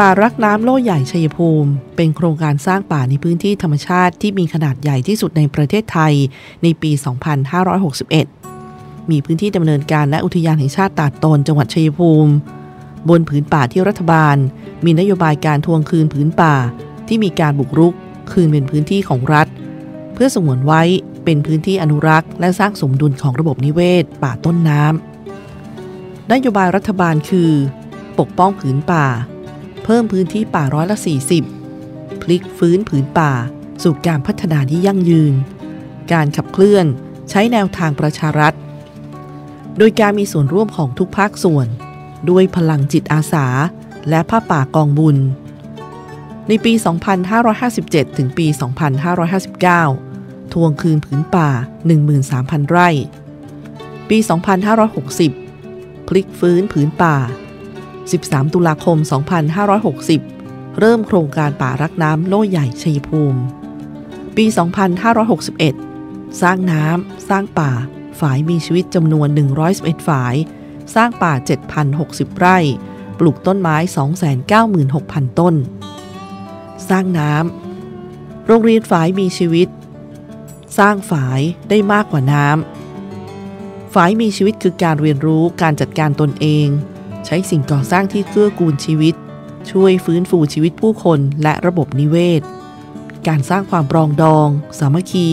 ป่ารักน้ำโล่ใหญ่ชัยภูมิ เป็นโครงการสร้างป่าในพื้นที่ธรรมชาติที่มีขนาดใหญ่ที่สุดในประเทศไทยในปี 2561 มีพื้นที่ดำเนินการและอุทยานแห่งชาติตาดตนจังหวัดชัยภูมิ บนผืนป่าที่รัฐบาล มีนโยบายการทวงคืนผืนป่า ที่มีการบุกรุก คืนเป็นพื้นที่ของรัฐ เพื่อสงวนไว้เป็นพื้นที่อนุรักษ์ และสร้างสมดุลของระบบนิเวศ ป่าต้นน้ำนโยบายรัฐบาลคือ ปกป้องผืนป่า เพิ่มพื้นที่ป่าร้อยละ 40 พลิกฟื้นผืนป่า สู่การพัฒนาที่ยั่งยืน การขับเคลื่อนใช้แนวทางประชารัฐ โดยการมีส่วนร่วมของทุกภาคส่วน ด้วยพลังจิตอาสา และผ้าป่ากองบุญ ในปี 2557 ถึงปี 2559 ทวงคืนผืนป่า 13,000 ไร่ ปี 2560 พลิกฟื้นผืนป่า 13 ตุลาคม 2560 เริ่มโครงการป่ารักน้ำโล่ใหญ่ชัยภูมิ ปี 2561 สร้างน้ำ สร้างป่า ฝายมีชีวิตจำนวน 111 ฝาย สร้างป่า 7,060 ไร่ ปลูกต้นไม้ 296,000 ต้น สร้างน้ำ โรงเรียนฝายมีชีวิต สร้างฝายได้มากกว่าน้ำ ฝายมีชีวิตคือการเรียนรู้การจัดการตนเอง ใช้สิ่งก่อสร้างที่เกื้อกูลชีวิต ช่วยฟื้นฟูชีวิตผู้คนและระบบนิเวศ การสร้างความปรองดอง สามัคคี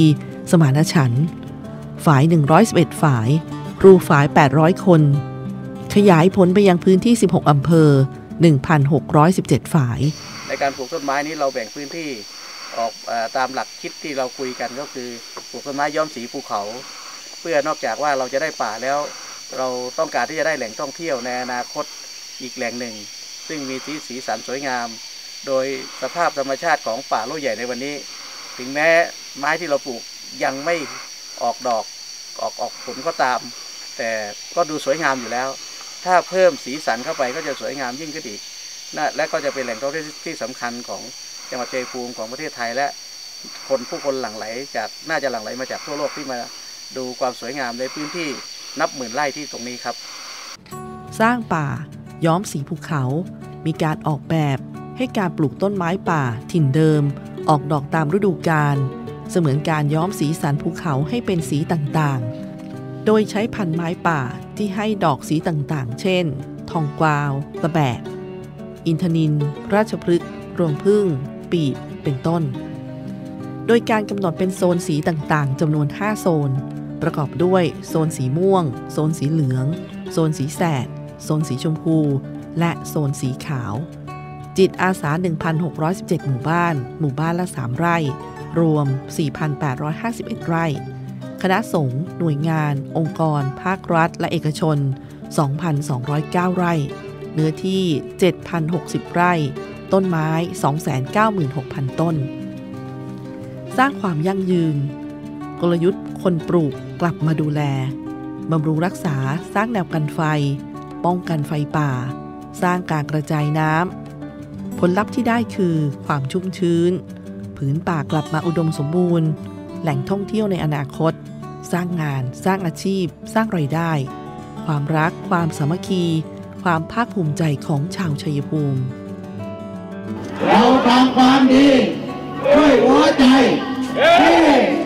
สมานฉันท์ฝ่าย 111ฝ่าย รูฝ่าย 800 คน ขยายผลไปยังพื้นที่ 16 อำเภอ 1,617ฝ่าย ในการปลูกต้นไม้นี้เราแบ่งพื้นที่ออกอตามหลักคิดที่เราคุยกันก็คือปลูกต้นไม้ย้อมสีภูเขา เพื่อนอกจากว่าเราจะได้ป่าแล้ว เราต้องการที่จะได้แหล่งท่องเที่ยวในอนาคตอีกแหล่งหนึ่ง ซึ่งมีสีสีสันสวยงาม โดยสภาพธรรมชาติของป่าโลใหญ่ในวันนี้ ถึงแม้ไม้ที่เราปลูกยังไม่ออกดอกออกออกผลก็ตาม แต่ก็ดูสวยงามอยู่แล้ว ถ้าเพิ่มสีสันเข้าไปก็จะสวยงามยิ่งขึ้นอีกนะและก็จะเป็นแหล่งท่องเที่ยวที่สำคัญของจังหวัดชัยภูมิของประเทศไทยและคนผู้คนหลั่งไหลจากน่าจะหลั่งไหลมาจากทั่วโลกที่มาดูความสวยงามในพื้นที่ นับหมื่นไร่ที่ตรงนี้ครับ สร้างป่า ย้อมสีภูเขา มีการออกแบบให้การปลูกต้นไม้ป่า ถิ่นเดิม ออกดอกตามฤดูกาลเสมือนการย้อมสีสันภูเขาให้เป็นสีต่างๆ โดยใช้พันธุ์ไม้ป่าที่ให้ดอกสีต่างๆ เช่น ทองกวาว ตะแบก อินทนิน ราชพฤกษ์ รวงพึ่ง ปีบ เป็นต้น โดยการกำหนดเป็นโซนสีต่างๆจำนวน 5 โซน ประกอบด้วยโซนสีม่วง โซนสีเหลือง โซนสีแสด โซนสีชมพู และโซนสีขาว จิตอาสา 1,617 หมู่บ้าน หมู่บ้านละ 3 ไร่ รวม 4,851 ไร่ คณะสงฆ์หน่วยงาน องค์กร ภาครัฐ และเอกชน 2,209 ไร่ เนื้อที่ 7,060 ไร่ ต้นไม้ 296,000 ต้น สร้างความยั่งยืนกลยุทธ์ คนปลูกกลับมาดูแล บำรุงรักษาสร้างแนวกันไฟ ป้องกันไฟป่า สร้างการกระจายน้ำ ผลลัพธ์ที่ได้คือความชุ่มชื้น ผืนป่ากลับมาอุดมสมบูรณ์ แหล่งท่องเที่ยวในอนาคต สร้างงาน สร้างอาชีพ สร้างไรายได้ ความรัก ความสามัคคี ความภาคภูมิใจของชาวชัยภูมิ เราทำความดีด้วยหัวใจที่